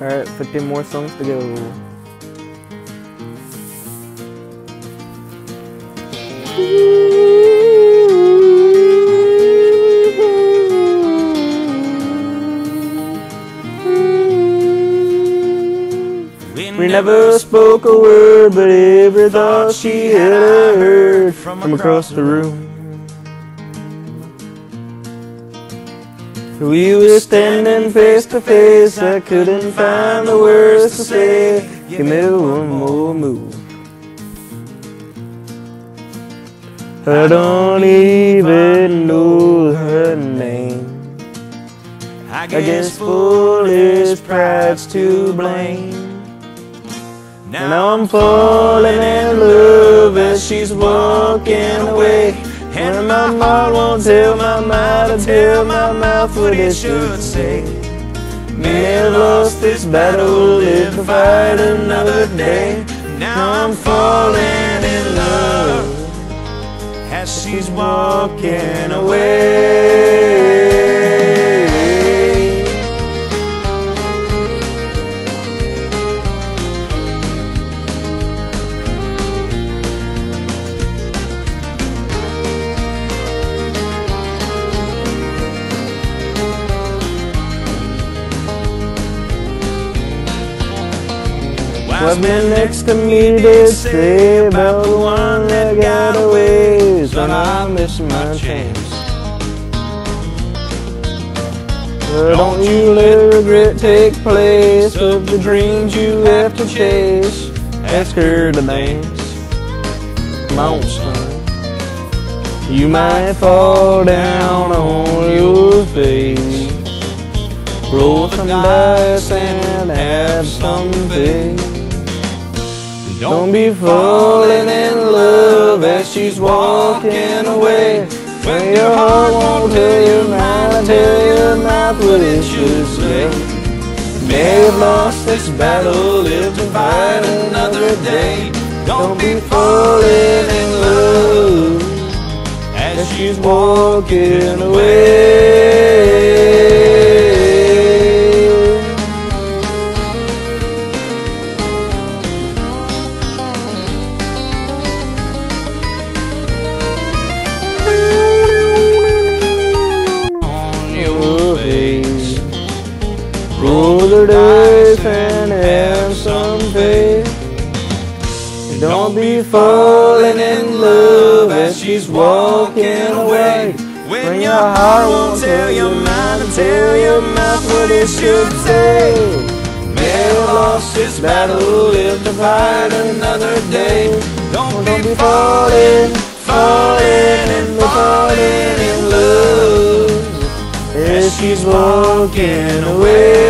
Alright, 15 more songs to go. We never spoke a word, but every thought she had I heard from across the room. We were standing face to face, I couldn't find the words to say. Give me one more move. I don't even know her name. I guess foolish pride's to blame. Now I'm falling in love as she's walking away. And my heart won't tell my mind to tell my mouth what it should say. May have lost this battle, to fight another day. Now I'm falling in love as she's walking away. Wise men next to me did say about the one that got away. Son, I missed my chance. But don't you let regret take place of the dreams you have to chase. Ask her to dance. Son. You might fall down on your face. Roll some dice and have some faith. Don't be falling in love as she's walking away. When your heart won't tell your mind, tell your mouth what it should say. May have lost this battle, live to fight another day. Don't be falling in love as she's walking away. The dice and have some faith. Don't be falling in love as she's walking away. When your heart won't tell your mind and tell your mouth what it should say. May have lost this battle, live to fight another day. Don't, don't be falling, falling and falling in love as she's walking away.